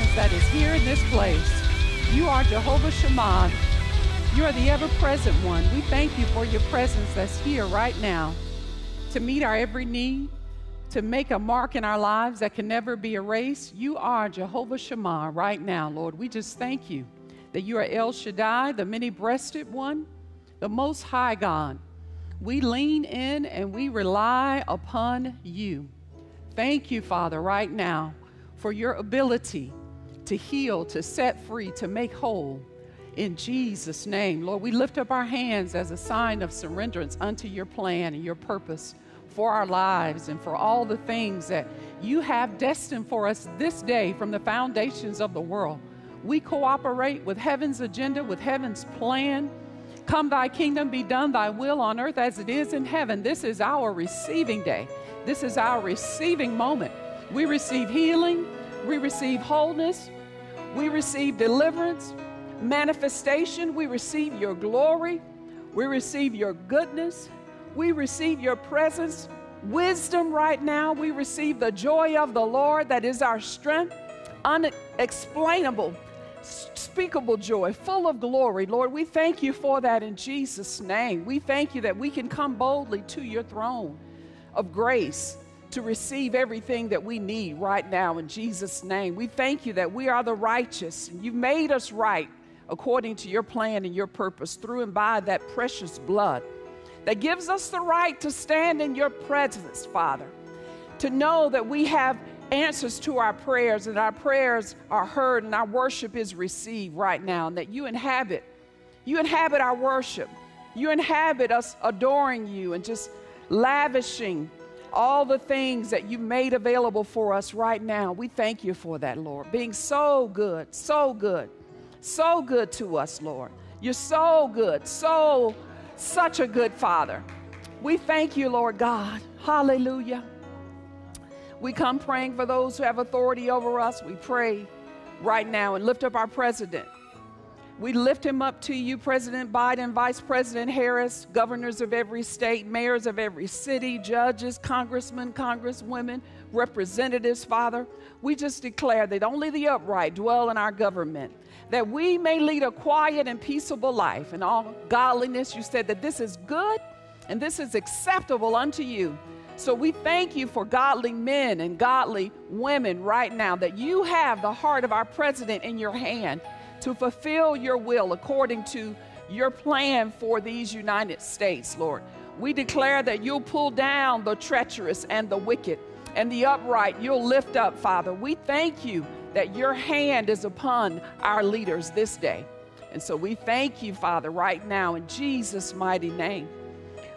presence that is here in this place. You are Jehovah Shammah. You are the ever present one. We thank you for your presence that's here right now to meet our every need, to make a mark in our lives that can never be erased. You are Jehovah Shammah right now, Lord. We just thank you that you are El Shaddai, the many breasted one, the most high God. We lean in and we rely upon you. Thank you, Father, right now for your ability to heal, to set free, to make whole. In Jesus' name, Lord, we lift up our hands as a sign of surrenderance unto your plan and your purpose for our lives and for all the things that you have destined for us this day from the foundations of the world. We cooperate with heaven's agenda, with heaven's plan. Come, thy kingdom be done, thy will on earth as it is in heaven. This is our receiving day. This is our receiving moment. We receive healing, we receive wholeness, we receive deliverance, manifestation, we receive your glory, we receive your goodness, we receive your presence, wisdom right now. We receive the joy of the Lord that is our strength, unexplainable, speakable joy, full of glory. Lord, we thank you for that in Jesus' name. We thank you that we can come boldly to your throne of grace to receive everything that we need right now in Jesus' name. We thank you that we are the righteous and you've made us right according to your plan and your purpose through and by that precious blood that gives us the right to stand in your presence, Father, to know that we have answers to our prayers and our prayers are heard and our worship is received right now, and that you inhabit, you inhabit our worship. You inhabit us adoring you and just lavishing all the things that you made available for us right now. We thank you for that, Lord, being so good, so good, so good to us, Lord. You're so good, so such a good Father. We thank you, Lord God. Hallelujah. We come praying for those who have authority over us. We pray right now and lift up our president. We lift him up to you, President Biden, Vice President Harris, governors of every state, mayors of every city, judges, congressmen, congresswomen, representatives, Father. We just declare that only the upright dwell in our government that we may lead a quiet and peaceable life in all godliness. You said that this is good and this is acceptable unto you. So we thank you for godly men and godly women right now, that you have the heart of our president in your hand to fulfill your will according to your plan for these United States, Lord. We declare that you'll pull down the treacherous and the wicked, and the upright you'll lift up, Father. We thank you that your hand is upon our leaders this day. And so we thank you, Father, right now in Jesus' mighty name.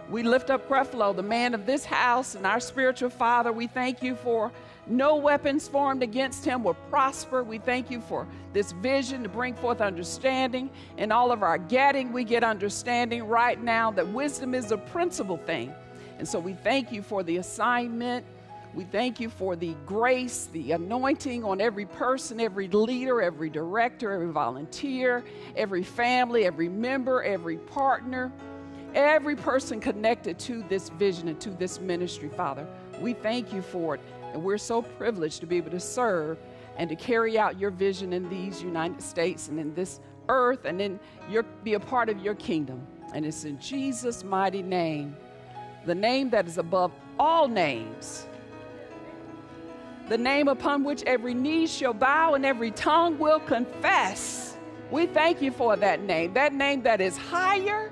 We lift up Creflo, the man of this house, and our spiritual father. We thank you for no weapons formed against him will prosper. We thank you for this vision to bring forth understanding. In all of our getting, we get understanding right now that wisdom is a principal thing. And so we thank you for the assignment we thank you for the grace, the anointing on every person, every leader, every director, every volunteer, every family, every member, every partner, every person connected to this vision and to this ministry, Father. We thank you for it. And we're so privileged to be able to serve and to carry out your vision in these United States and in this earth and then your, be a part of your kingdom. And it's in Jesus' mighty name, the name that is above all names the name upon which every knee shall bow and every tongue will confess. We thank you for that name, that name that is higher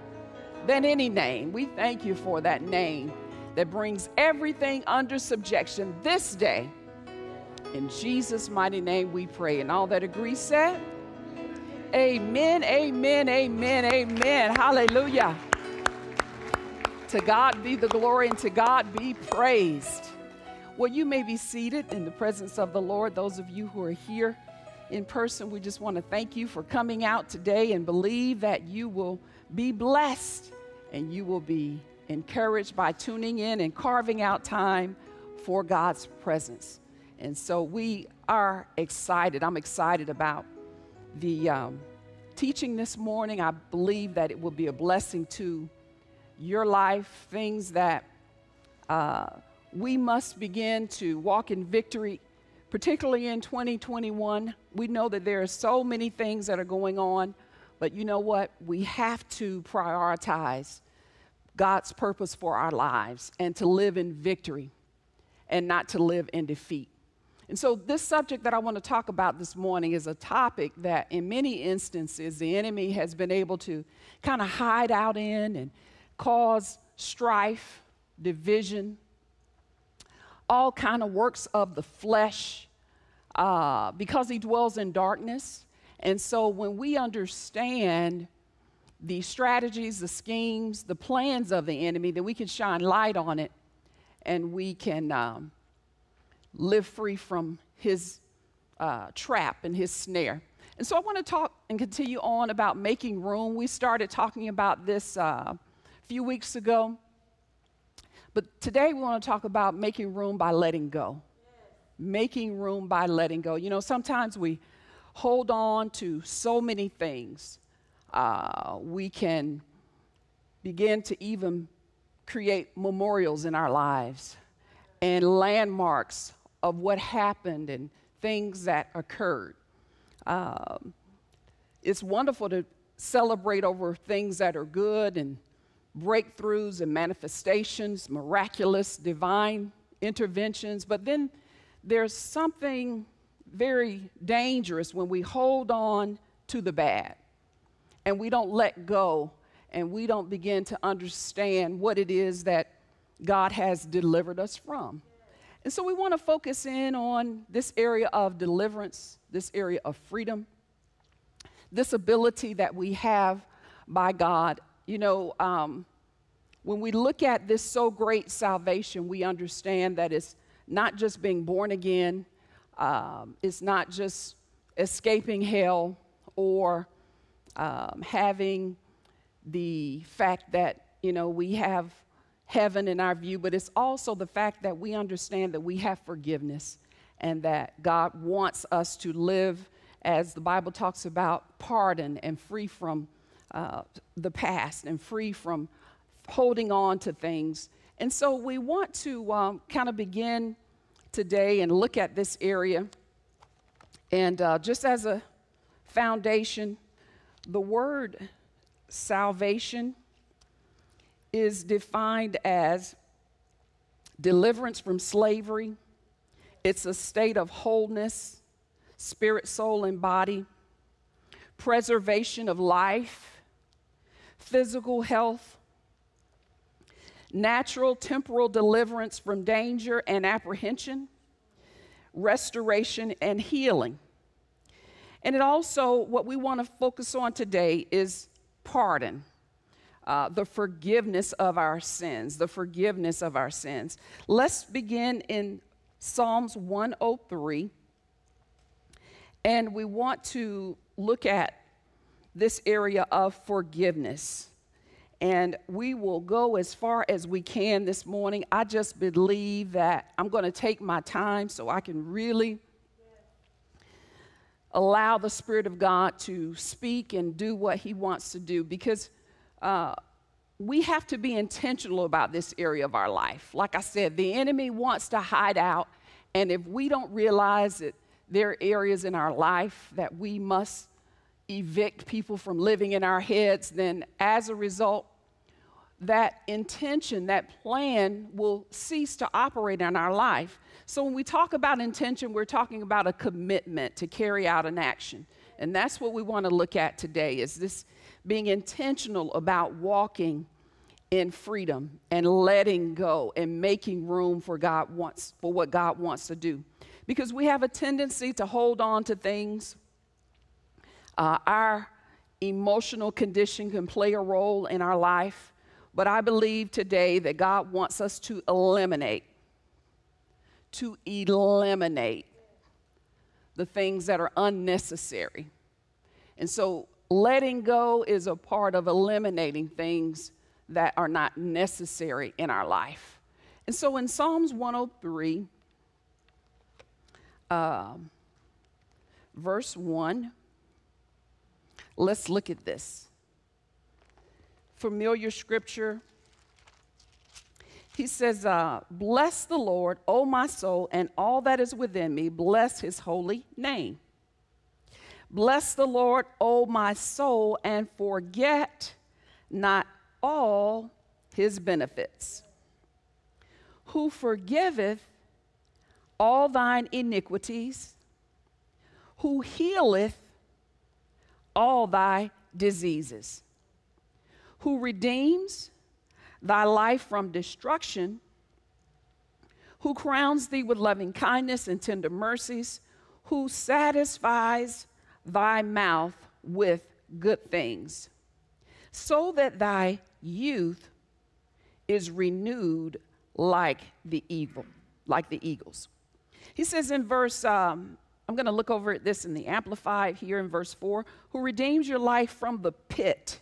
than any name. We thank you for that name that brings everything under subjection this day. In Jesus' mighty name we pray. And all that agree said, Amen, amen, amen, amen. Hallelujah. To God be the glory and to God be praised. Well, you may be seated in the presence of the Lord. Those of you who are here in person, we just want to thank you for coming out today and believe that you will be blessed and you will be encouraged by tuning in and carving out time for God's presence. And so we are excited. I'm excited about the um, teaching this morning. I believe that it will be a blessing to your life, things that. Uh, we must begin to walk in victory particularly in 2021. We know that there are so many things that are going on, but you know what? We have to prioritize God's purpose for our lives and to live in victory and not to live in defeat. And so, this subject that I want to talk about this morning is a topic that, in many instances, the enemy has been able to kind of hide out in and cause strife, division, all kind of works of the flesh, uh, because he dwells in darkness. And so, when we understand the strategies, the schemes, the plans of the enemy, then we can shine light on it, and we can. Um, live free from his uh, trap and his snare. And so I want to talk and continue on about making room. We started talking about this uh, a few weeks ago. But today we want to talk about making room by letting go. Making room by letting go. You know, sometimes we hold on to so many things. Uh, we can begin to even create memorials in our lives and landmarks of what happened and things that occurred. Um, it's wonderful to celebrate over things that are good and breakthroughs and manifestations, miraculous, divine interventions, but then there's something very dangerous when we hold on to the bad and we don't let go and we don't begin to understand what it is that God has delivered us from. And so we want to focus in on this area of deliverance, this area of freedom, this ability that we have by God. You know, um, when we look at this so great salvation, we understand that it's not just being born again, um, it's not just escaping hell or um, having the fact that, you know, we have heaven in our view, but it's also the fact that we understand that we have forgiveness and that God wants us to live as the Bible talks about pardon and free from uh, the past and free from holding on to things. And so we want to um, kind of begin today and look at this area. And uh, just as a foundation, the word salvation is defined as deliverance from slavery, it's a state of wholeness, spirit, soul, and body, preservation of life, physical health, natural temporal deliverance from danger and apprehension, restoration and healing. And it also, what we want to focus on today is pardon uh, the forgiveness of our sins, the forgiveness of our sins. Let's begin in Psalms 103. And we want to look at this area of forgiveness. And we will go as far as we can this morning. I just believe that I'm going to take my time so I can really allow the Spirit of God to speak and do what He wants to do because uh, we have to be intentional about this area of our life. Like I said, the enemy wants to hide out, and if we don't realize that there are areas in our life that we must evict people from living in our heads, then as a result, that intention, that plan will cease to operate in our life. So when we talk about intention, we're talking about a commitment to carry out an action. And that's what we want to look at today is this being intentional about walking in freedom and letting go and making room for God wants for what God wants to do. Because we have a tendency to hold on to things. Uh, our emotional condition can play a role in our life, but I believe today that God wants us to eliminate, to eliminate the things that are unnecessary. And so letting go is a part of eliminating things that are not necessary in our life. And so in Psalms 103, um, verse 1, let's look at this. Familiar scripture. He says, uh, Bless the Lord, O my soul, and all that is within me. Bless his holy name. Bless the Lord, O my soul, and forget not all his benefits. Who forgiveth all thine iniquities, who healeth all thy diseases, who redeems thy life from destruction, who crowns thee with loving kindness and tender mercies, who satisfies thy mouth with good things, so that thy youth is renewed like the eagle, like the eagles. He says in verse, um, I'm going to look over at this in the Amplified here in verse 4 who redeems your life from the pit.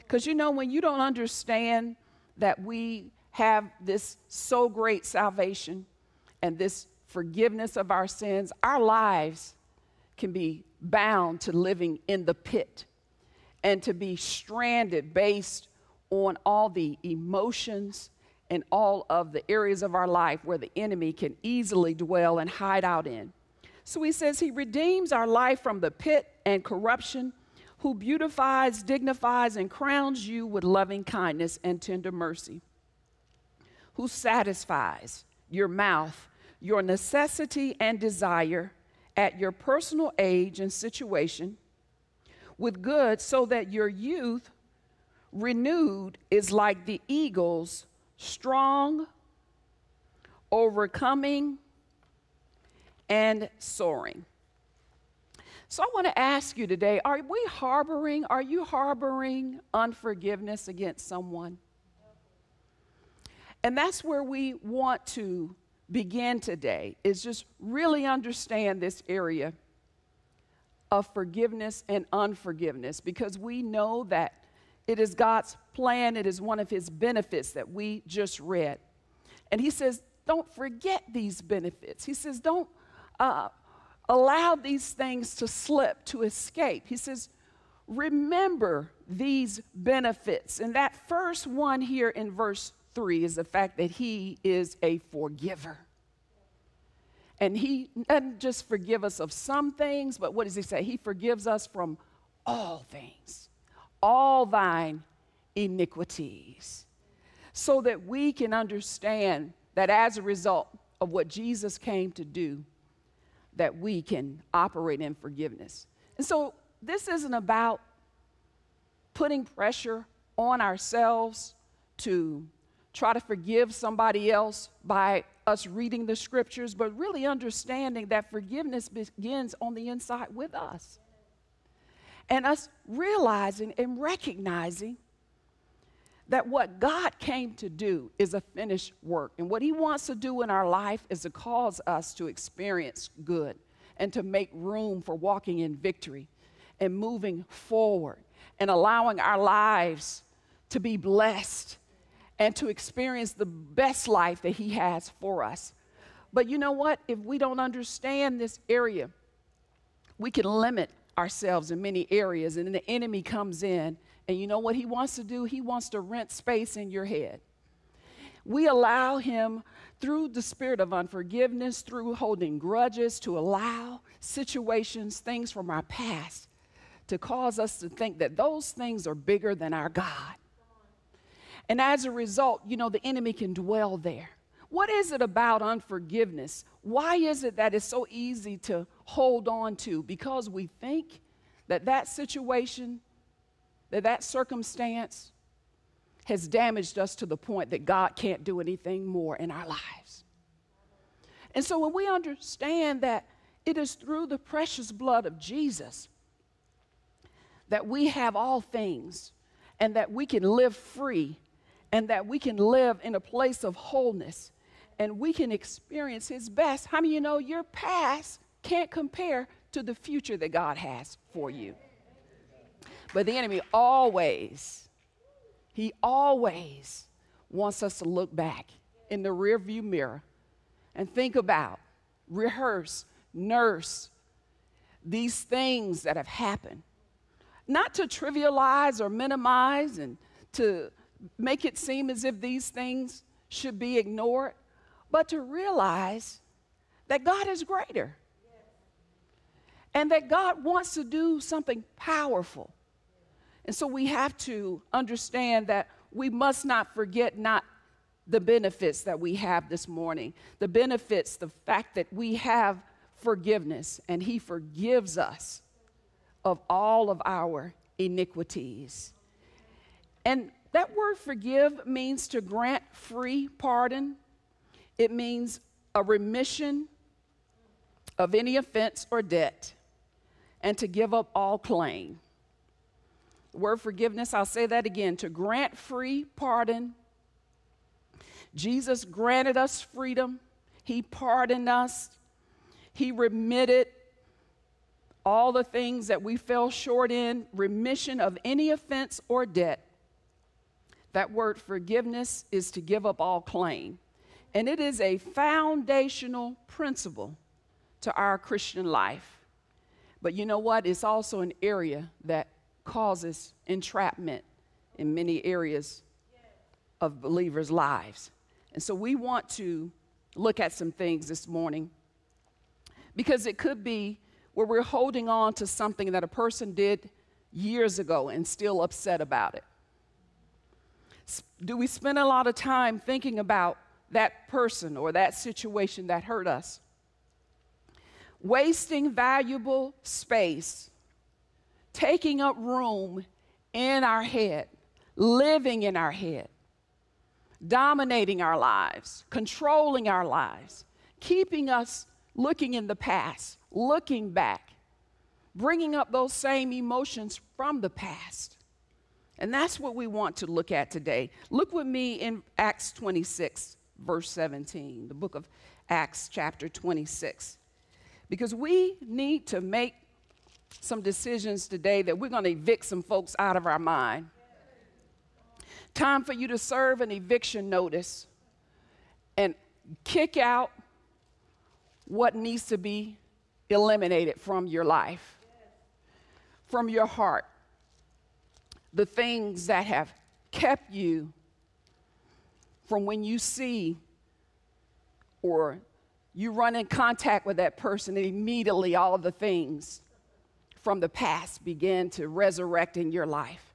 Because you know, when you don't understand that we have this so great salvation and this forgiveness of our sins, our lives can be bound to living in the pit and to be stranded based on all the emotions and all of the areas of our life where the enemy can easily dwell and hide out in. So he says he redeems our life from the pit and corruption, who beautifies, dignifies, and crowns you with loving kindness and tender mercy, who satisfies your mouth, your necessity and desire at your personal age and situation with good, so that your youth renewed is like the eagle's strong, overcoming, and soaring. So I want to ask you today are we harboring, are you harboring unforgiveness against someone? And that's where we want to begin today is just really understand this area of forgiveness and unforgiveness because we know that it is God's plan, it is one of his benefits that we just read. And he says, don't forget these benefits. He says, don't uh, allow these things to slip, to escape. He says, remember these benefits. And that first one here in verse 3 is the fact that he is a forgiver. And he doesn't just forgive us of some things, but what does he say? He forgives us from all things, all thine iniquities, so that we can understand that as a result of what Jesus came to do, that we can operate in forgiveness. And so this isn't about putting pressure on ourselves to try to forgive somebody else by us reading the scriptures, but really understanding that forgiveness begins on the inside with us. And us realizing and recognizing that what God came to do is a finished work. And what He wants to do in our life is to cause us to experience good and to make room for walking in victory and moving forward and allowing our lives to be blessed and to experience the best life that He has for us. But you know what? If we don't understand this area, we can limit ourselves in many areas, and then the enemy comes in and you know what he wants to do? He wants to rent space in your head. We allow him through the spirit of unforgiveness, through holding grudges, to allow situations, things from our past, to cause us to think that those things are bigger than our God. And as a result, you know, the enemy can dwell there. What is it about unforgiveness? Why is it that it's so easy to hold on to? Because we think that that situation that that circumstance has damaged us to the point that God can't do anything more in our lives. And so when we understand that it is through the precious blood of Jesus that we have all things and that we can live free and that we can live in a place of wholeness and we can experience His best. How many of you know your past can't compare to the future that God has for you? But the enemy always, he always wants us to look back in the rearview mirror and think about, rehearse, nurse these things that have happened. Not to trivialize or minimize and to make it seem as if these things should be ignored, but to realize that God is greater and that God wants to do something powerful. And so we have to understand that we must not forget not the benefits that we have this morning. The benefits, the fact that we have forgiveness and He forgives us of all of our iniquities. And that word forgive means to grant free pardon, it means a remission of any offense or debt, and to give up all claim. Word forgiveness, I'll say that again to grant free pardon. Jesus granted us freedom, He pardoned us, He remitted all the things that we fell short in, remission of any offense or debt. That word forgiveness is to give up all claim. And it is a foundational principle to our Christian life. But you know what? It's also an area that causes entrapment in many areas of believers' lives. And so we want to look at some things this morning because it could be where we're holding on to something that a person did years ago and still upset about it. Do we spend a lot of time thinking about that person or that situation that hurt us? Wasting valuable space, taking up room in our head, living in our head, dominating our lives, controlling our lives, keeping us looking in the past, looking back, bringing up those same emotions from the past. And that's what we want to look at today. Look with me in Acts 26, verse 17, the book of Acts, chapter 26. Because we need to make some decisions today that we're going to evict some folks out of our mind. Time for you to serve an eviction notice and kick out what needs to be eliminated from your life, from your heart the things that have kept you from when you see or you run in contact with that person, and immediately all of the things from the past begin to resurrect in your life.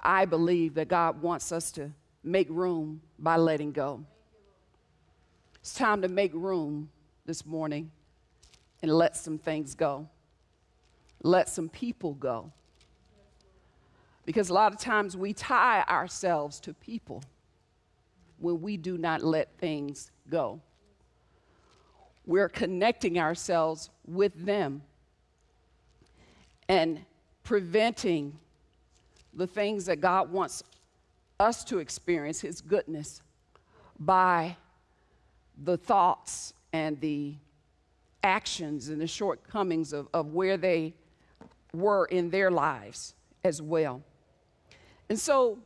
I believe that God wants us to make room by letting go. It's time to make room this morning and let some things go. Let some people go. Because a lot of times we tie ourselves to people when we do not let things go. We're connecting ourselves with them and preventing the things that God wants us to experience, His goodness, by the thoughts and the actions and the shortcomings of, of where they were in their lives as well. And so,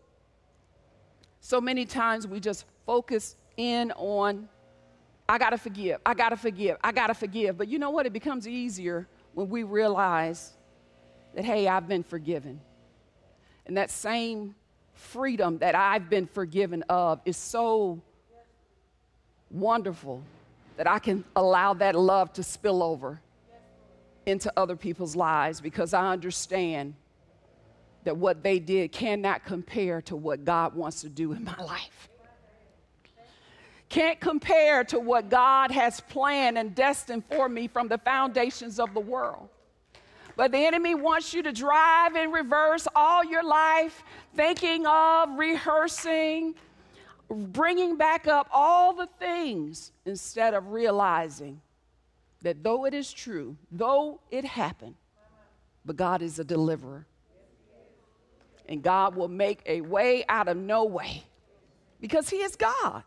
so many times we just focus in on, I gotta forgive, I gotta forgive, I gotta forgive. But you know what? It becomes easier when we realize that, hey, I've been forgiven. And that same freedom that I've been forgiven of is so wonderful that I can allow that love to spill over into other people's lives because I understand that what they did cannot compare to what God wants to do in my life. Can't compare to what God has planned and destined for me from the foundations of the world. But the enemy wants you to drive in reverse all your life, thinking of, rehearsing, bringing back up all the things instead of realizing that though it is true, though it happened, but God is a deliverer and God will make a way out of no way because He is God.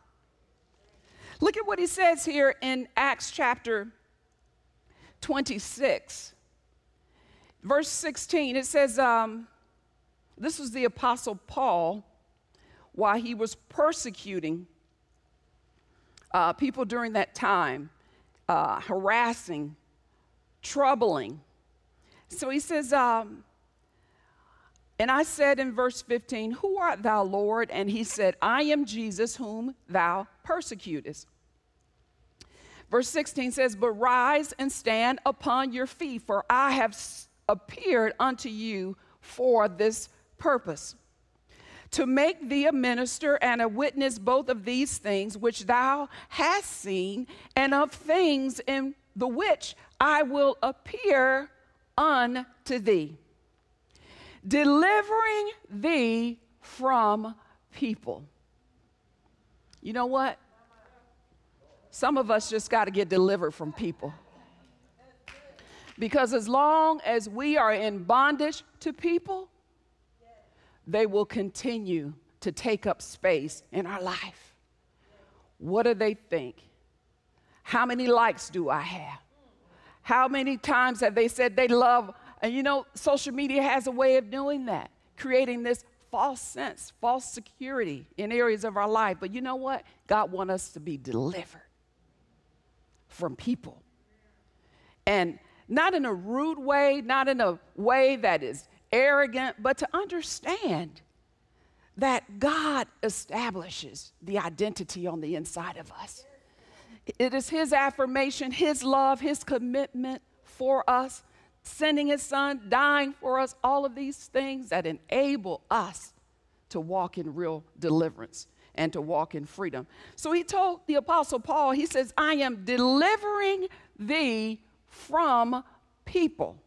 Look at what He says here in Acts chapter 26, verse 16. It says, um, This was the Apostle Paul while he was persecuting uh, people during that time, uh, harassing, troubling. So he says, um, And I said in verse 15, Who art thou, Lord? And he said, I am Jesus, whom thou persecutest. Verse 16 says, But rise and stand upon your feet, for I have appeared unto you for this purpose to make thee a minister and a witness both of these things which thou hast seen, and of things in the which I will appear unto thee, delivering thee from people. You know what? Some of us just got to get delivered from people. Because as long as we are in bondage to people, they will continue to take up space in our life. What do they think? How many likes do I have? How many times have they said they love? And you know, social media has a way of doing that, creating this false sense, false security in areas of our life. But you know what? God wants us to be delivered from people. And not in a rude way, not in a way that is arrogant, but to understand that God establishes the identity on the inside of us. It is His affirmation, His love, His commitment for us, sending His Son, dying for us, all of these things that enable us to walk in real deliverance and to walk in freedom. So He told the Apostle Paul, He says, I am delivering thee from people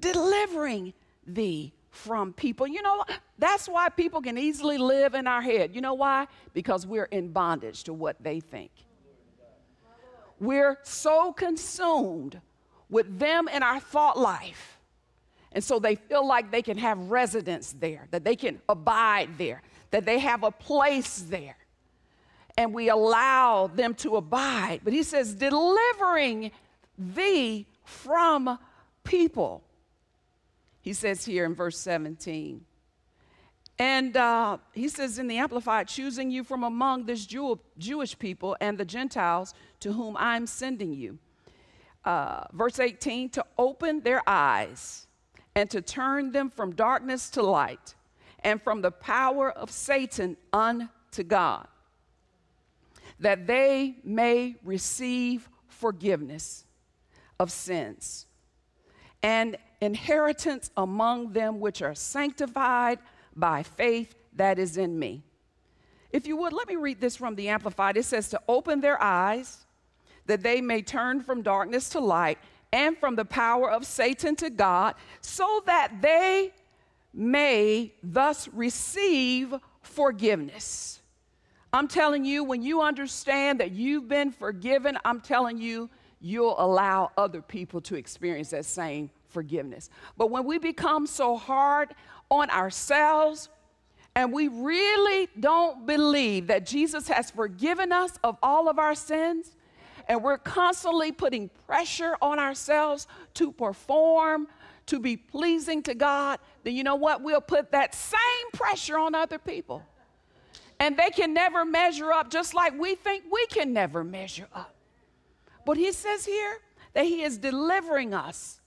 delivering thee from people. You know, that's why people can easily live in our head. You know why? Because we're in bondage to what they think. We're so consumed with them in our thought life. And so they feel like they can have residence there, that they can abide there, that they have a place there. And we allow them to abide. But he says, delivering thee from people. He says here in verse 17. And uh, he says in the Amplified, choosing you from among this Jew- Jewish people and the Gentiles to whom I'm sending you. Uh, verse 18, to open their eyes and to turn them from darkness to light and from the power of Satan unto God, that they may receive forgiveness of sins and inheritance among them which are sanctified by faith that is in me. If you would, let me read this from the Amplified. It says, To open their eyes, that they may turn from darkness to light and from the power of Satan to God, so that they may thus receive forgiveness. I'm telling you, when you understand that you've been forgiven, I'm telling you, you'll allow other people to experience that same forgiveness. But when we become so hard on ourselves and we really don't believe that Jesus has forgiven us of all of our sins, and we're constantly putting pressure on ourselves to perform, to be pleasing to God, then you know what? We'll put that same pressure on other people. And they can never measure up just like we think we can never measure up. But he says here? That he is delivering us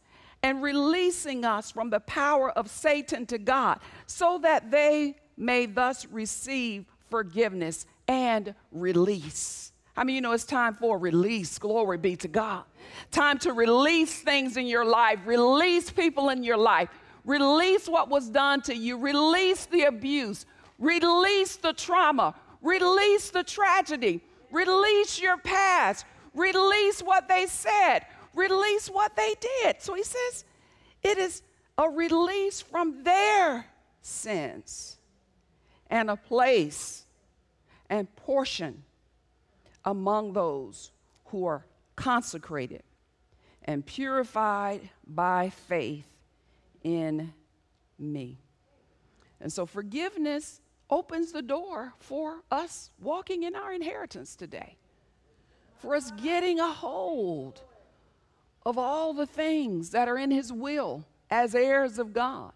and releasing us from the power of Satan to God, so that they may thus receive forgiveness and release. I mean, you know, it's time for release. Glory be to God. Time to release things in your life, release people in your life, release what was done to you, release the abuse, release the trauma, release the tragedy, release your past, release what they said, release what they did. So he says it is a release from their sins and a place and portion among those who are consecrated and purified by faith in me. And so forgiveness opens the door for us walking in our inheritance today, for us getting a hold of all the things that are in His will as heirs of God.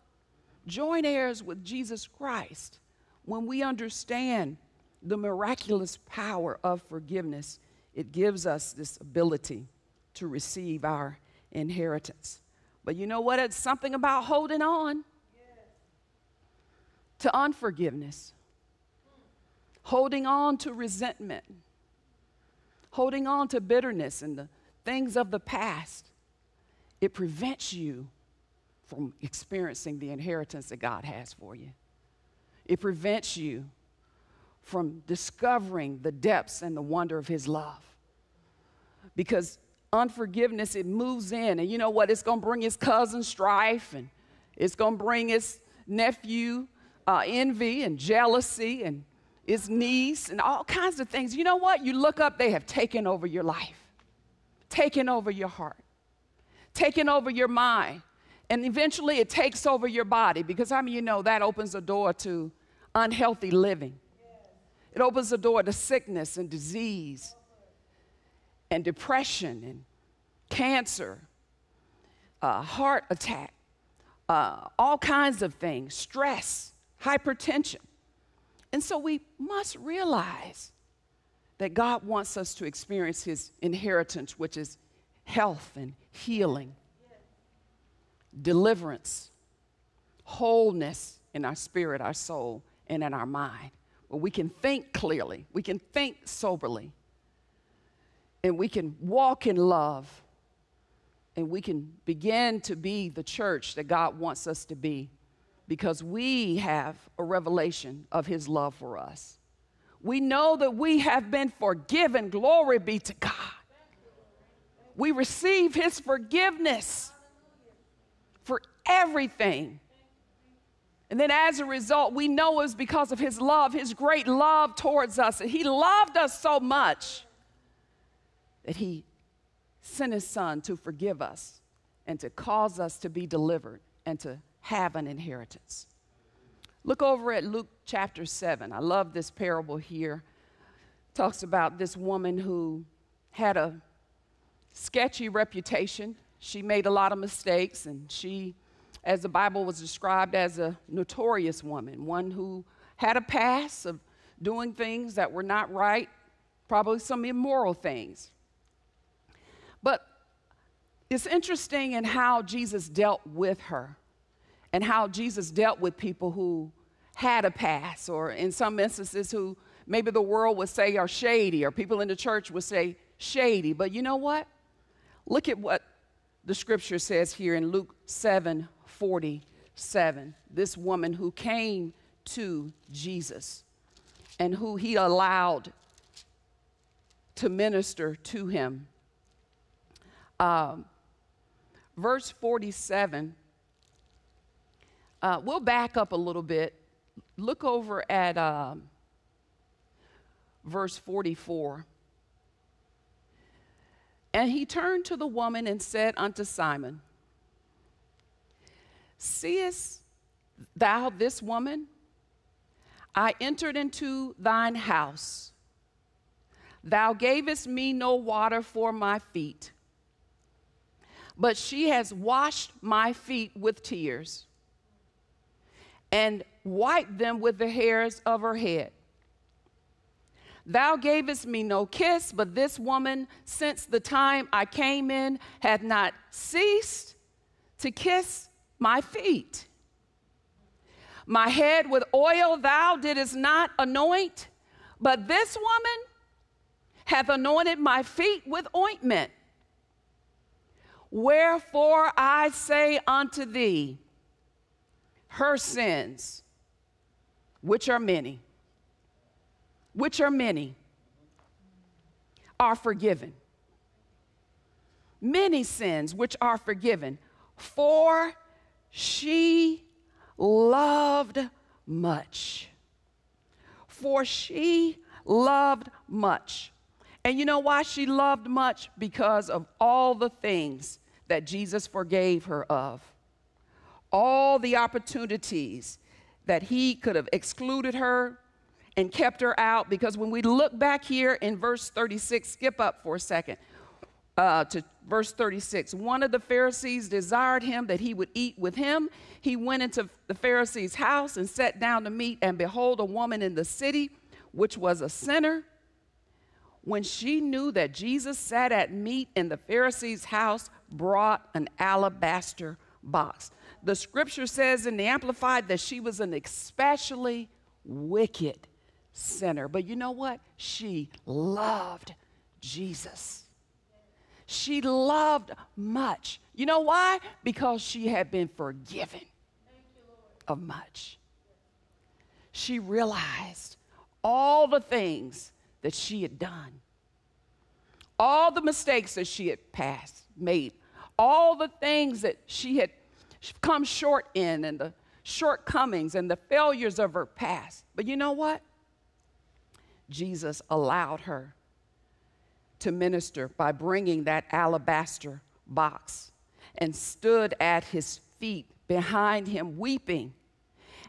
Join heirs with Jesus Christ when we understand the miraculous power of forgiveness. It gives us this ability to receive our inheritance. But you know what? It's something about holding on. to unforgiveness, holding on to resentment, holding on to bitterness and the things of the past, it prevents you from experiencing the inheritance that God has for you. It prevents you from discovering the depths and the wonder of His love. Because unforgiveness, it moves in, and you know what? It's gonna bring his cousin strife, and it's gonna bring his nephew uh, envy and jealousy, and his niece, and all kinds of things. You know what? You look up, they have taken over your life, taken over your heart, taken over your mind, and eventually it takes over your body because I mean, you know that opens a door to unhealthy living? It opens the door to sickness and disease and depression and cancer, uh, heart attack, uh, all kinds of things, stress, hypertension. And so we must realize that God wants us to experience His inheritance, which is health and healing, deliverance, wholeness in our spirit, our soul, and in our mind. Where we can think clearly, we can think soberly, and we can walk in love and we can begin to be the church that God wants us to be because we have a revelation of His love for us. We know that we have been forgiven. Glory be to God. We receive His forgiveness for everything. And then as a result, we know it's because of His love, His great love towards us. And He loved us so much that he sent his son to forgive us and to cause us to be delivered and to have an inheritance. Look over at Luke chapter 7. I love this parable here. It talks about this woman who had a sketchy reputation. She made a lot of mistakes, and she, as the Bible was described, as a notorious woman, one who had a past of doing things that were not right, probably some immoral things. But it's interesting in how Jesus dealt with her and how Jesus dealt with people who had a past, or in some instances, who maybe the world would say are shady, or people in the church would say shady. But you know what? Look at what the scripture says here in Luke 7 47. This woman who came to Jesus and who he allowed to minister to him um, verse 47, uh, we'll back up a little bit. Look over at um, verse 44. And he turned to the woman and said unto Simon, Seest thou this woman? I entered into thine house. Thou gavest me no water for my feet but she has washed my feet with tears and wiped them with the hairs of her head. Thou gavest me no kiss, but this woman, since the time I came in, hath not ceased to kiss my feet. My head with oil thou didst not anoint, but this woman hath anointed my feet with ointment. Wherefore I say unto thee, her sins, which are many, which are many, are forgiven. Many sins which are forgiven, for she loved much. For she loved much. And you know why she loved much? Because of all the things that Jesus forgave her of. All the opportunities that he could have excluded her and kept her out. Because when we look back here in verse 36, skip up for a second uh, to verse 36. One of the Pharisees desired him that he would eat with him. He went into the Pharisee's house and sat down to meat, and behold, a woman in the city, which was a sinner when she knew that Jesus sat at meat in the Pharisee's house, brought an alabaster box. The scripture says in the Amplified that she was an especially wicked sinner. But you know what? She loved Jesus. She loved much. You know why? Because she had been forgiven of much. She realized all the things that she had done, all the mistakes that she had passed, made, all the things that she had come short in, and the shortcomings and the failures of her past. But you know what? Jesus allowed her to minister by bringing that alabaster box and stood at his feet behind him, weeping,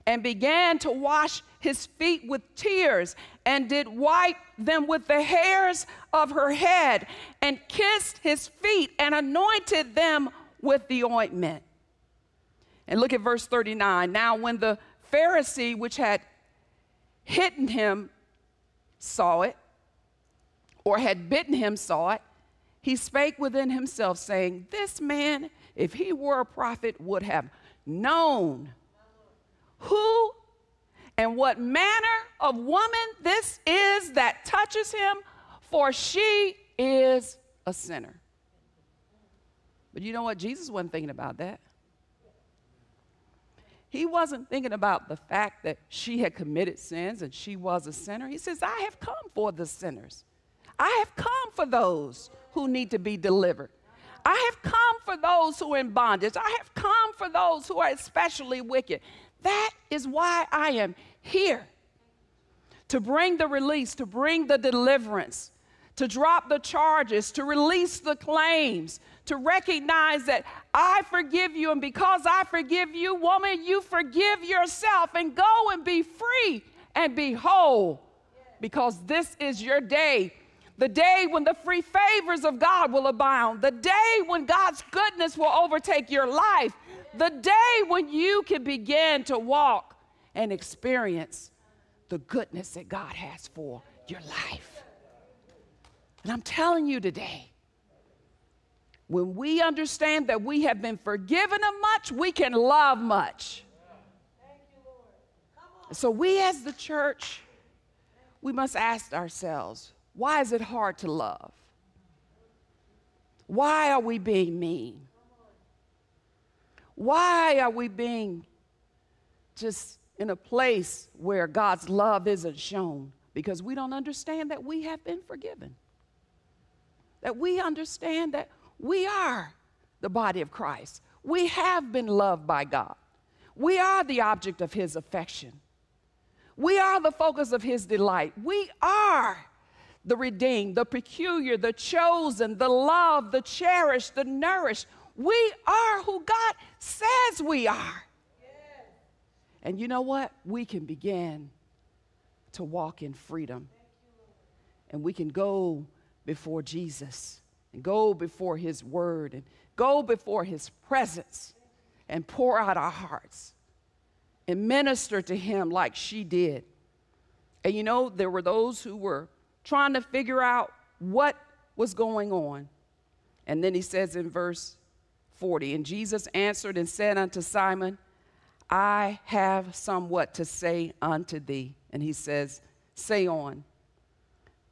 and began to wash his feet with tears, and did wipe them with the hairs of her head, and kissed his feet, and anointed them with the ointment. And look at verse 39. Now, when the Pharisee which had hidden him saw it, or had bitten him saw it, he spake within himself, saying, This man, if he were a prophet, would have known who and what manner of woman this is that touches him, for she is a sinner. But you know what? Jesus wasn't thinking about that. He wasn't thinking about the fact that she had committed sins and she was a sinner. He says, I have come for the sinners. I have come for those who need to be delivered. I have come for those who are in bondage. I have come for those who are especially wicked. That is why I am here to bring the release, to bring the deliverance, to drop the charges, to release the claims, to recognize that I forgive you, and because I forgive you, woman, you forgive yourself and go and be free and be whole because this is your day. The day when the free favors of God will abound, the day when God's goodness will overtake your life, the day when you can begin to walk and experience the goodness that God has for your life. And I'm telling you today, when we understand that we have been forgiven of much, we can love much. So, we as the church, we must ask ourselves why is it hard to love? Why are we being mean? Why are we being just in a place where God's love isn't shown? Because we don't understand that we have been forgiven. That we understand that we are the body of Christ. We have been loved by God. We are the object of His affection. We are the focus of His delight. We are the redeemed, the peculiar, the chosen, the loved, the cherished, the nourished. We are who God says we are. And you know what? We can begin to walk in freedom. And we can go before Jesus and go before His Word and go before His presence and pour out our hearts and minister to Him like she did. And you know, there were those who were trying to figure out what was going on. And then He says in verse 40, and Jesus answered and said unto Simon, I have somewhat to say unto thee. And he says, Say on.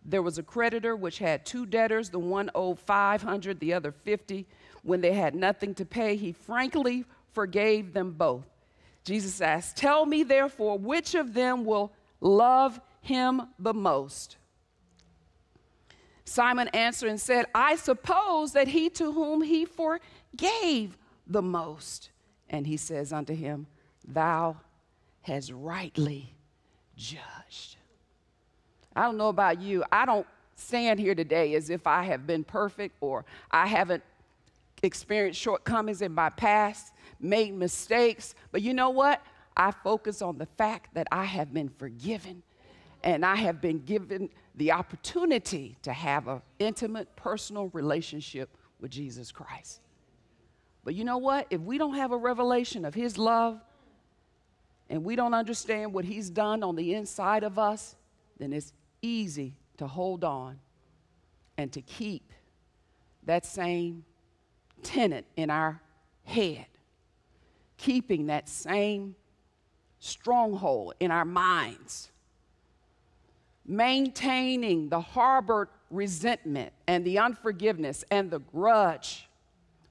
There was a creditor which had two debtors, the one owed 500, the other 50. When they had nothing to pay, he frankly forgave them both. Jesus asked, Tell me therefore, which of them will love him the most? Simon answered and said, I suppose that he to whom he forgave the most. And he says unto him, Thou hast rightly judged. I don't know about you. I don't stand here today as if I have been perfect or I haven't experienced shortcomings in my past, made mistakes. But you know what? I focus on the fact that I have been forgiven and I have been given the opportunity to have an intimate, personal relationship with Jesus Christ. But you know what? If we don't have a revelation of His love and we don't understand what He's done on the inside of us, then it's easy to hold on and to keep that same tenet in our head keeping that same stronghold in our minds, maintaining the harbored resentment and the unforgiveness and the grudge.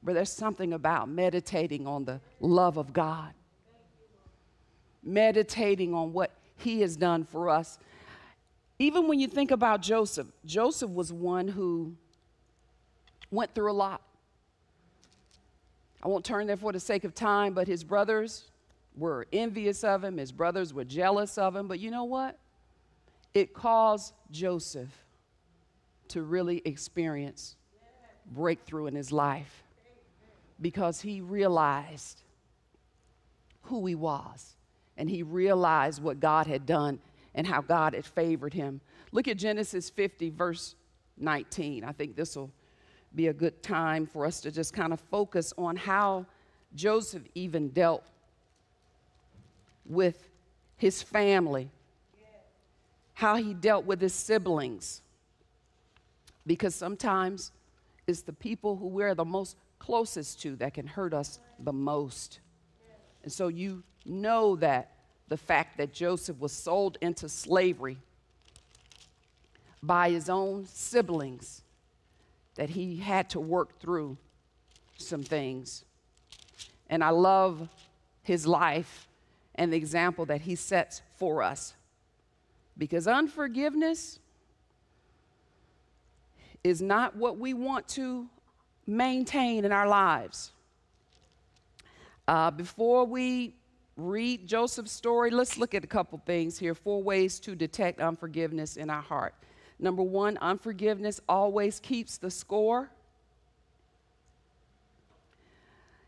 But there's something about meditating on the love of God, meditating on what He has done for us. Even when you think about Joseph, Joseph was one who went through a lot. I won't turn there for the sake of time, but his brothers were envious of him, his brothers were jealous of him. But you know what? It caused Joseph to really experience breakthrough in his life because he realized who he was and he realized what God had done and how God had favored him. Look at Genesis 50, verse 19. I think this will be a good time for us to just kind of focus on how Joseph even dealt with his family, how he dealt with his siblings. Because sometimes it's the people who we're the most closest to that can hurt us the most. And so you know that the fact that Joseph was sold into slavery by his own siblings that he had to work through some things. And I love his life and the example that he sets for us. Because unforgiveness is not what we want to maintain in our lives. Uh, before we read Joseph's story, let's look at a couple things here. Four ways to detect unforgiveness in our heart. Number one, unforgiveness always keeps the score.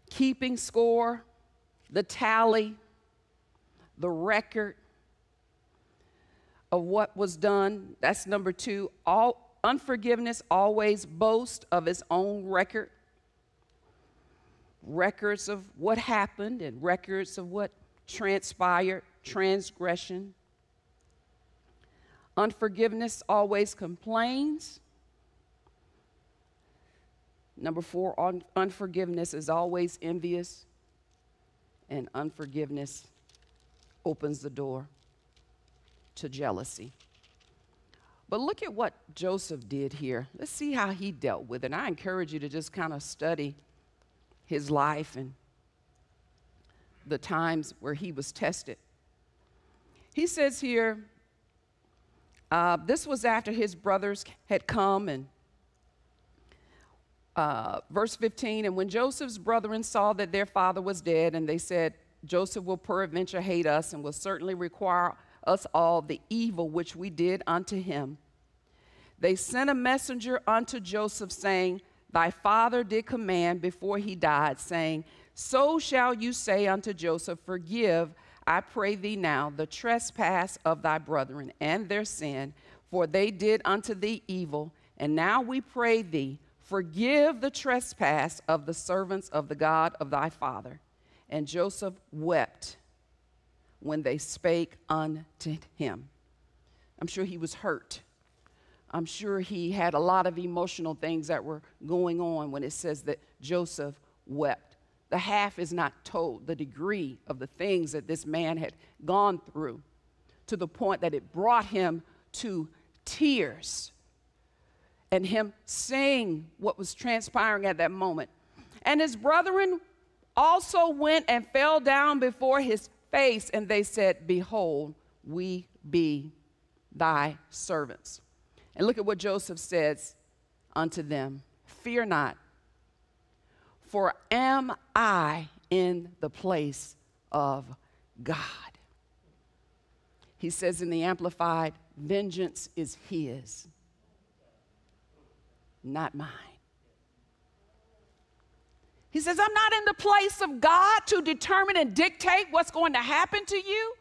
Keeping score, the tally, the record of what was done. That's number two. All unforgiveness always boasts of its own record. Records of what happened and records of what transpired, transgression. Unforgiveness always complains. Number four, un- unforgiveness is always envious, and unforgiveness opens the door to jealousy. But look at what Joseph did here. Let's see how he dealt with it. And I encourage you to just kind of study his life and the times where he was tested. He says here, uh, this was after his brothers had come, and uh, verse 15, and when Joseph's brethren saw that their father was dead, and they said, Joseph will peradventure hate us and will certainly require us all the evil which we did unto him. They sent a messenger unto Joseph, saying, Thy father did command before he died, saying, So shall you say unto Joseph, Forgive I pray thee now, the trespass of thy brethren and their sin, for they did unto thee evil. And now we pray thee, forgive the trespass of the servants of the God of thy father. And Joseph wept when they spake unto him. I'm sure he was hurt. I'm sure he had a lot of emotional things that were going on when it says that Joseph wept. The half is not told the degree of the things that this man had gone through to the point that it brought him to tears and him saying what was transpiring at that moment. And his brethren also went and fell down before his face, and they said, Behold, we be thy servants. And look at what Joseph says unto them Fear not, for am I in the place of God? He says in the Amplified, vengeance is his, not mine. He says, I'm not in the place of God to determine and dictate what's going to happen to you.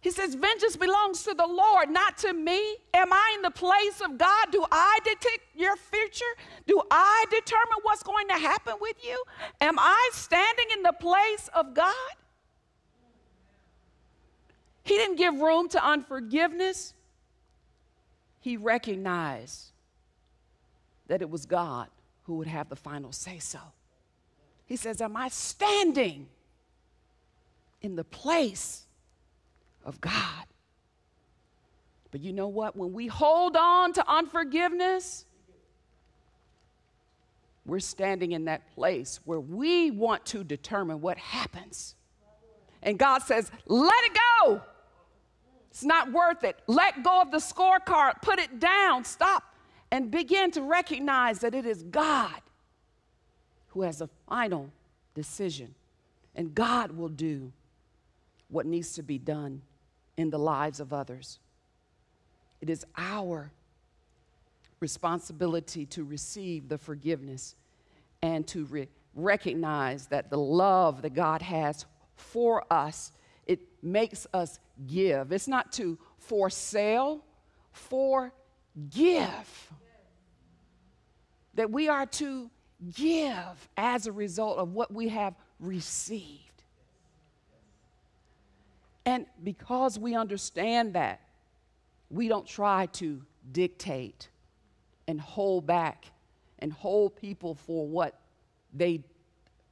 He says, Vengeance belongs to the Lord, not to me. Am I in the place of God? Do I detect your future? Do I determine what's going to happen with you? Am I standing in the place of God? He didn't give room to unforgiveness. He recognized that it was God who would have the final say so. He says, Am I standing in the place of God? But you know what? When we hold on to unforgiveness, we're standing in that place where we want to determine what happens. And God says, let it go. It's not worth it. Let go of the scorecard, put it down, stop, and begin to recognize that it is God who has a final decision. And God will do what needs to be done in the lives of others. It is our responsibility to receive the forgiveness and to re- recognize that the love that God has for us, it makes us give. It's not to for sale, for give. That we are to give as a result of what we have received. And because we understand that, we don't try to dictate and hold back and hold people for what they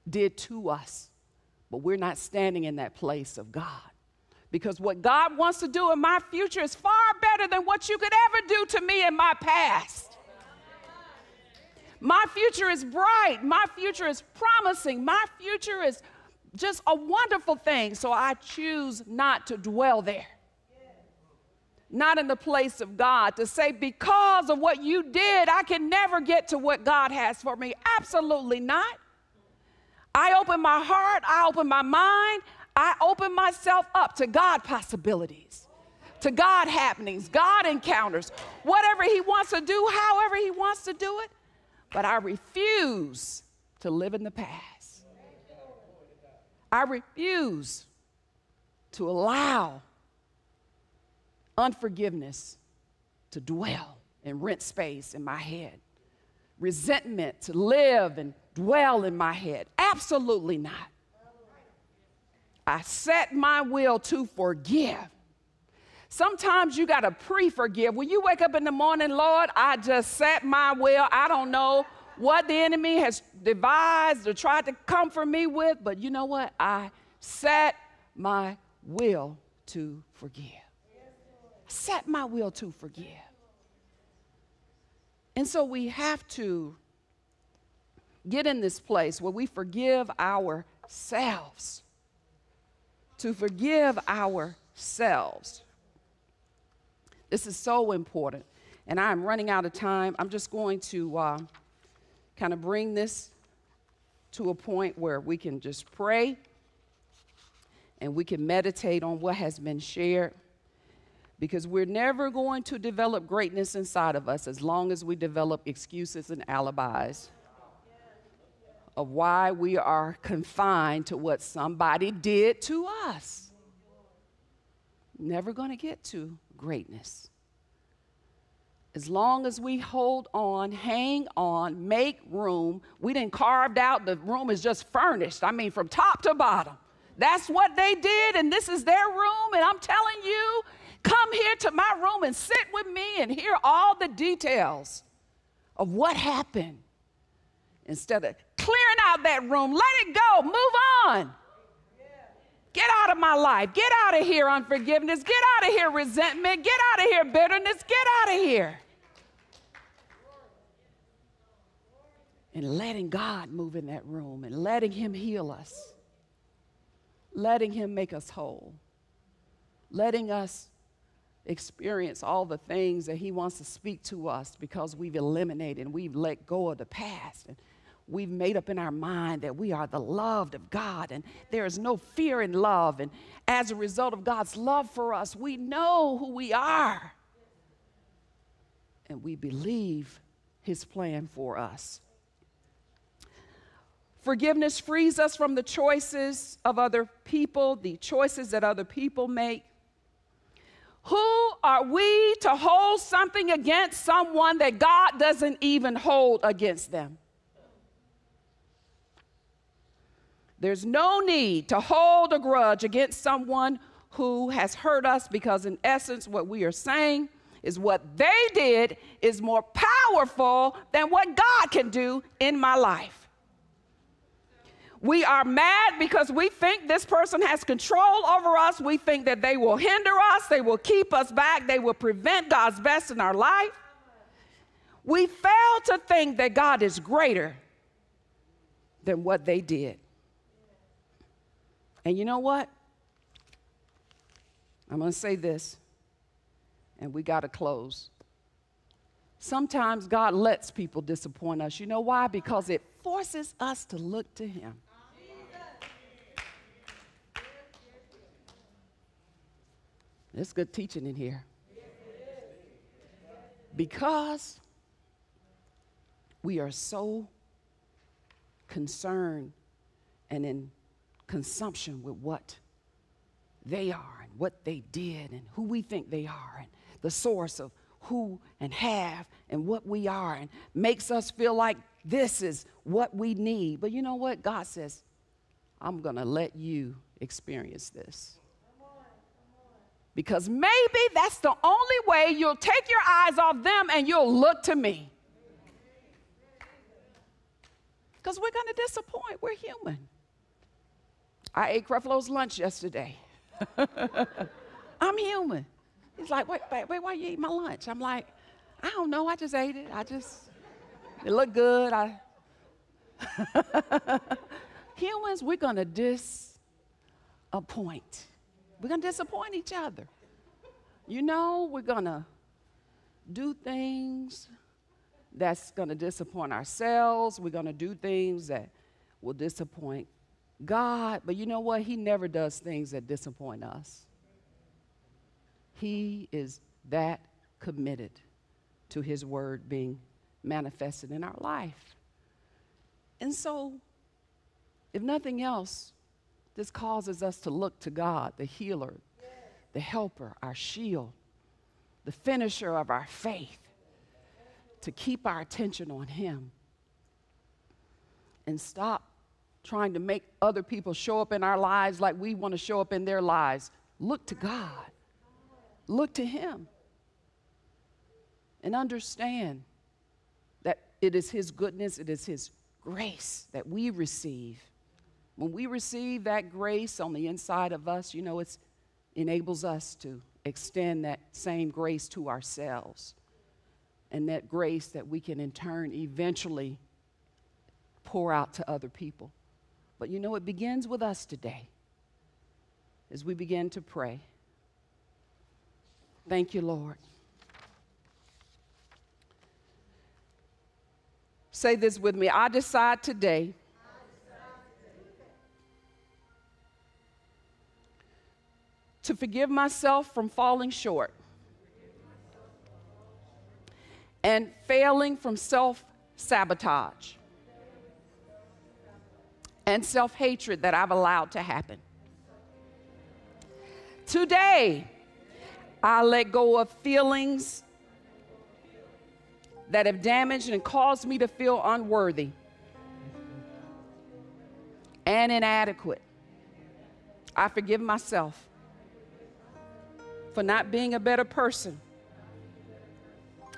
did to us. But we're not standing in that place of God. Because what God wants to do in my future is far better than what you could ever do to me in my past. My future is bright. My future is promising. My future is just a wonderful thing. So I choose not to dwell there not in the place of God, to say, because of what you did, I can never get to what God has for me. Absolutely not. I open my heart, I open my mind, I open myself up to God possibilities, to God happenings, God encounters, whatever He wants to do, however He wants to do it. But I refuse to live in the past. I refuse to allow unforgiveness to dwell and rent space in my head, resentment to live and dwell in my head. Absolutely not. I set my will to forgive. Sometimes you got to pre forgive. When you wake up in the morning, Lord, I just set my will. I don't know what the enemy has devised or tried to comfort me with, but you know what? I set my will to forgive set my will to forgive. And so we have to get in this place where we forgive ourselves. To forgive ourselves. This is so important. And I'm running out of time. I'm just going to uh, kind of bring this to a point where we can just pray and we can meditate on what has been shared because we're never going to develop greatness inside of us as long as we develop excuses and alibis of why we are confined to what somebody did to us. Never going to get to greatness. As long as we hold on, hang on, make room, we didn't carved out, the room is just furnished. I mean, from top to bottom. That's what they did, and this is their room, and I'm telling you, Come here to my room and sit with me and hear all the details of what happened. Instead of clearing out that room, let it go, move on. Get out of my life. Get out of here, unforgiveness. Get out of here, resentment. Get out of here, bitterness. Get out of here. And letting God move in that room and letting Him heal us, letting Him make us whole, letting us experience all the things that He wants to speak to us because we've eliminated and we've let go of the past. And we've made up in our mind that we are the loved of God and there is no fear in love. And as a result of God's love for us, we know who we are. And we believe His plan for us. Forgiveness frees us from the choices of other people, the choices that other people make. Who are we to hold something against someone that God doesn't even hold against them? There's no need to hold a grudge against someone who has hurt us because, in essence, what we are saying is what they did is more powerful than what God can do in my life. We are mad because we think this person has control over us. We think that they will hinder us, they will keep us back, they will prevent God's best in our life. We fail to think that God is greater than what they did. And you know what? I'm going to say this, and we got to close. Sometimes God lets people disappoint us. You know why? Because it forces us to look to Him. There's good teaching in here. Because we are so concerned and in consumption with what they are and what they did and who we think they are and the source of who and have and what we are and makes us feel like this is what we need. But you know what? God says, I'm going to let you experience this. Because maybe that's the only way you'll take your eyes off them and you'll look to me. Because we're going to disappoint. We're human. I ate Creflo's lunch yesterday. I'm human. He's like, wait, wait, wait, why you eat my lunch? I'm like, I don't know. I just ate it. I just, it looked good. I. Humans, we're going to disappoint. We're going to disappoint each other. You know, we're going to do things that's going to disappoint ourselves. We're going to do things that will disappoint God. But you know what? He never does things that disappoint us. He is that committed to His word being manifested in our life. And so, if nothing else, this causes us to look to God, the healer, the helper, our shield, the finisher of our faith, to keep our attention on Him and stop trying to make other people show up in our lives like we want to show up in their lives. Look to God. Look to Him and understand that it is His goodness, it is His grace that we receive. When we receive that grace on the inside of us, you know, it enables us to extend that same grace to ourselves. And that grace that we can in turn eventually pour out to other people. But you know, it begins with us today as we begin to pray. Thank you, Lord. Say this with me. I decide today to forgive myself from falling short and failing from self sabotage and self hatred that I've allowed to happen. Today, I let go of feelings that have damaged and caused me to feel unworthy and inadequate. I forgive myself for not being a better person.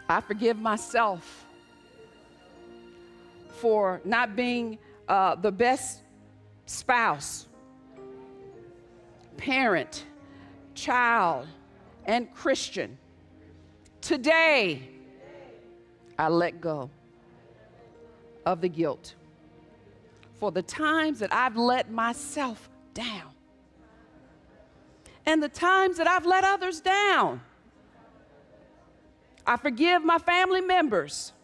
I forgive myself for not being uh, the best spouse, parent, child, and Christian. Today, I let go of the guilt for the times that I've let myself down and the times that I've let others down. I forgive my family members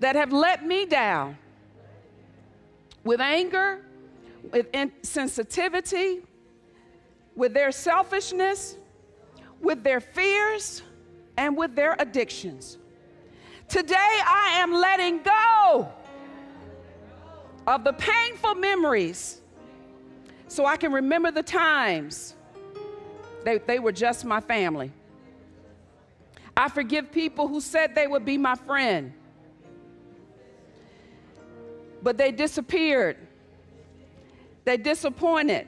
that have let me down with anger, with insensitivity, with their selfishness, with their fears and with their addictions. Today, I am letting go of the painful memories so I can remember the times they, they were just my family. I forgive people who said they would be my friend, but they disappeared. They disappointed.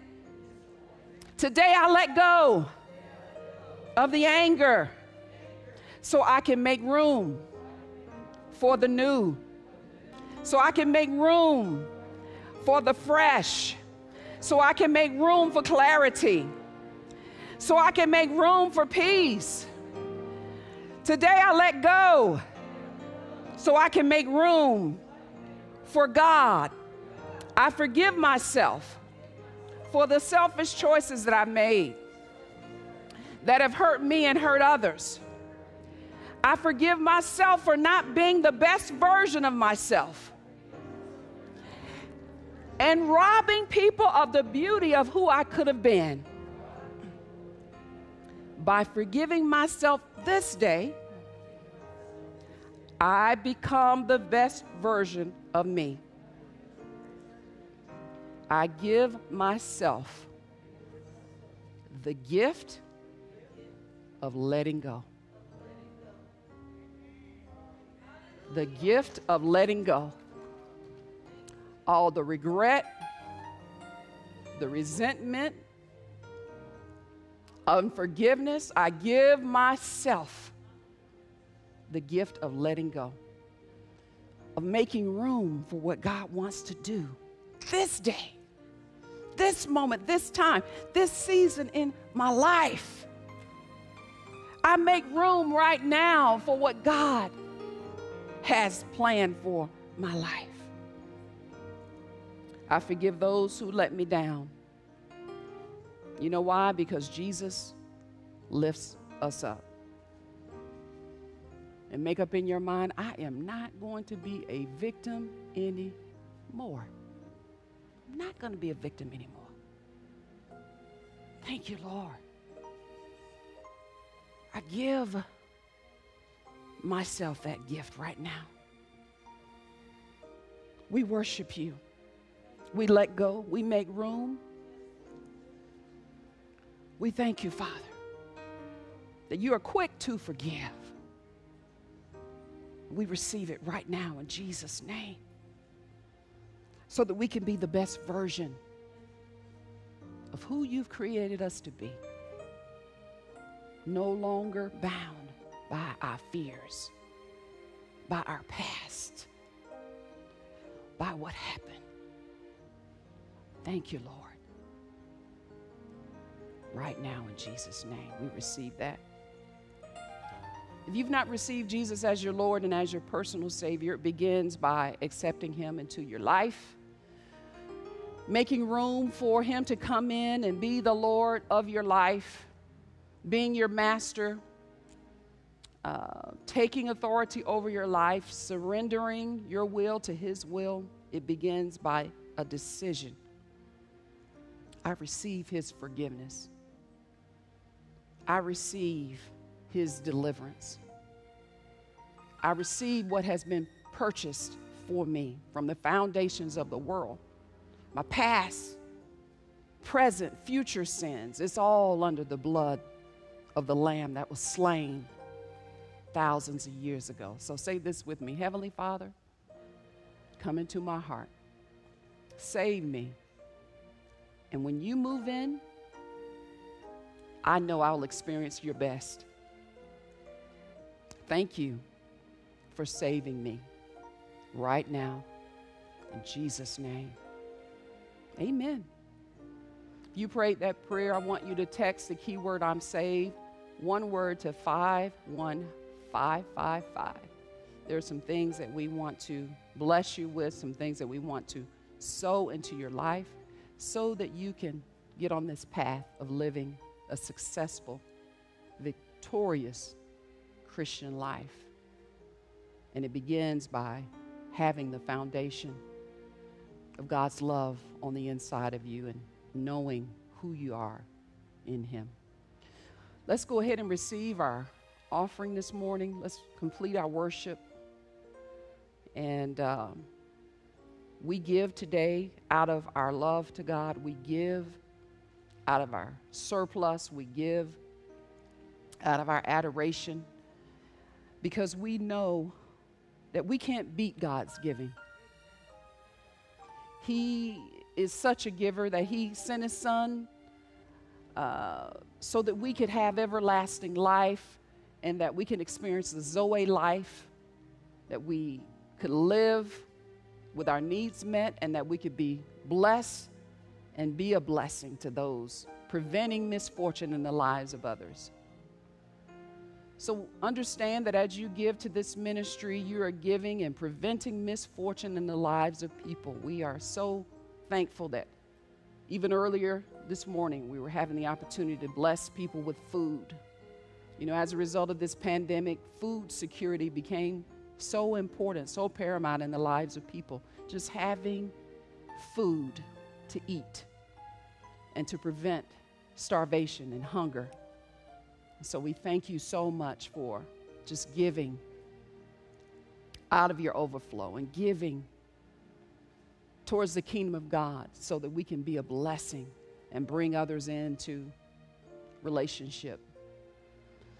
Today, I let go of the anger so I can make room for the new, so I can make room for the fresh, so I can make room for clarity, so I can make room for peace. Today I let go so I can make room for God. I forgive myself for the selfish choices that I've made that have hurt me and hurt others. I forgive myself for not being the best version of myself and robbing people of the beauty of who I could have been. By forgiving myself this day, I become the best version of me. I give myself the gift of letting go. The gift of letting go. All the regret, the resentment, unforgiveness, I give myself the gift of letting go, of making room for what God wants to do this day, this moment, this time, this season in my life. I make room right now for what God has planned for my life. I forgive those who let me down. You know why? Because Jesus lifts us up. And make up in your mind, I am not going to be a victim anymore. I'm not going to be a victim anymore. Thank you, Lord. I give myself that gift right now. We worship you. We let go. We make room. We thank you, Father, that you are quick to forgive. We receive it right now in Jesus' name so that we can be the best version of who you've created us to be. No longer bound by our fears, by our past, by what happened. Thank you, Lord. Right now, in Jesus' name, we receive that. If you've not received Jesus as your Lord and as your personal Savior, it begins by accepting Him into your life making room for Him to come in and be the Lord of your life, being your master, uh, taking authority over your life, surrendering your will to His will. It begins by a decision. I receive His forgiveness, I receive His deliverance. I receive what has been purchased for me from the foundations of the world my past, present, future sins. It's all under the blood of the Lamb that was slain thousands of years ago. So say this with me Heavenly Father, come into my heart, save me. And when you move in, I know I'll experience your best. Thank you for saving me right now. In Jesus' name. Amen. If you prayed that prayer, I want you to text the keyword I'm saved, one word to 51555. There are some things that we want to bless you with, some things that we want to sow into your life so that you can get on this path of living a successful, victorious Christian life. And it begins by having the foundation of God's love on the inside of you and knowing who you are in Him. Let's go ahead and receive our offering this morning. Let's complete our worship. And um, we give today out of our love to God. We give out of our surplus. We give out of our adoration because we know that we can't beat God's giving. He is such a giver that He sent His Son uh, so that we could have everlasting life and that we can experience the Zoe life, that we could live with our needs met, and that we could be blessed and be a blessing to those, preventing misfortune in the lives of others. So understand that as you give to this ministry, you are giving and preventing misfortune in the lives of people. We are so thankful that even earlier this morning, we were having the opportunity to bless people with food. You know, as a result of this pandemic, food security became so important, so paramount in the lives of people. Just having food to eat and to prevent starvation and hunger. So we thank you so much for just giving out of your overflow and giving towards the kingdom of God so that we can be a blessing and bring others into relationship.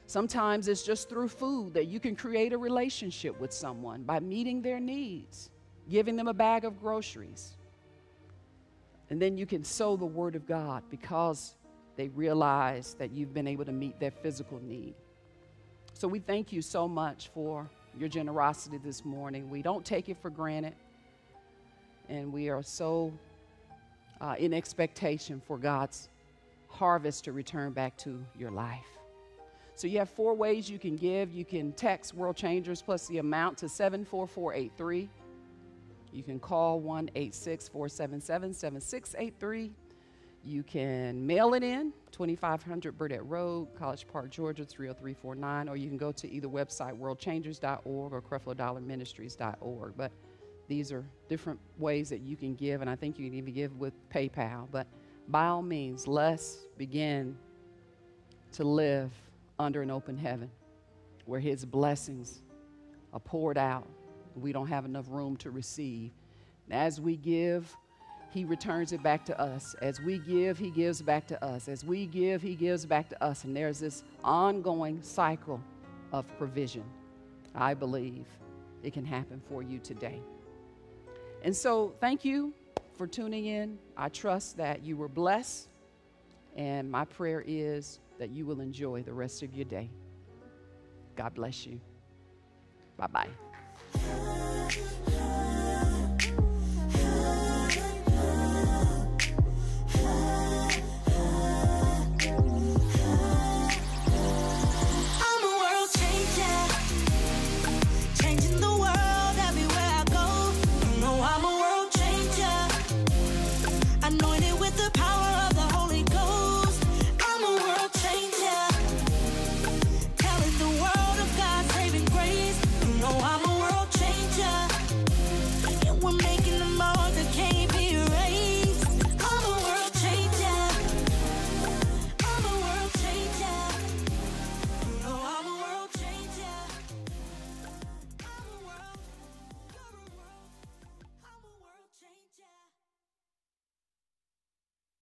Sometimes it's just through food that you can create a relationship with someone by meeting their needs, giving them a bag of groceries. And then you can sow the word of God because they realize that you've been able to meet their physical need. So we thank you so much for your generosity this morning. We don't take it for granted. And we are so uh, in expectation for God's harvest to return back to your life. So you have four ways you can give. You can text World Changers plus the amount to 74483. You can call 1 477 7683. You can mail it in, 2500 Burdett Road, College Park, Georgia, 30349, or you can go to either website, worldchangers.org or creflo dollar ministries.org. But these are different ways that you can give, and I think you can even give with PayPal. But by all means, let's begin to live under an open heaven where His blessings are poured out. We don't have enough room to receive. As we give, He returns it back to us. As we give, He gives back to us. As we give, He gives back to us. And there's this ongoing cycle of provision. I believe it can happen for you today. And so, thank you for tuning in. I trust that you were blessed. And my prayer is that you will enjoy the rest of your day. God bless you. Bye bye. Know